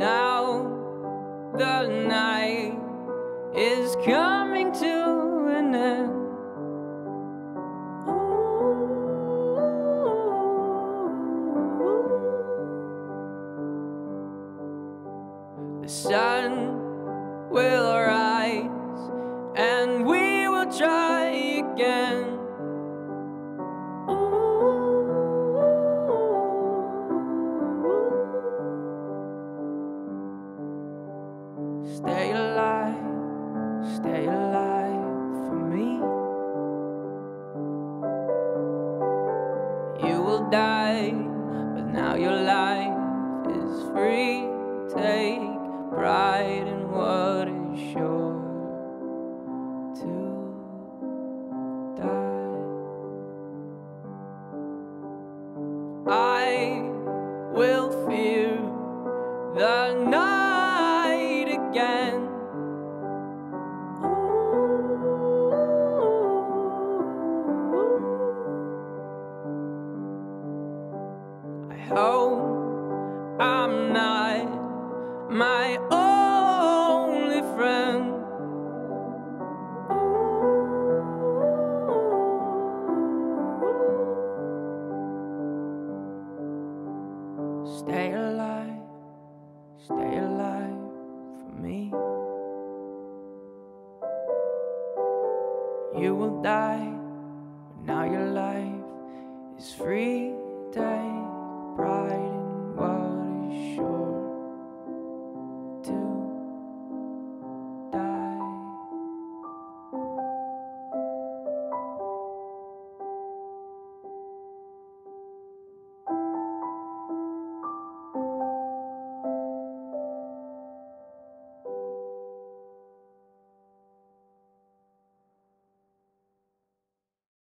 Now the night is coming to an end. Ooh. The sun Stay alive, stay alive for me. You will die, but now your life is free. Take pride in what is sure to die. I will fear the night again. I hope I'm not my only friend. Stay alive, stay alive me. You will die, but now your life is free.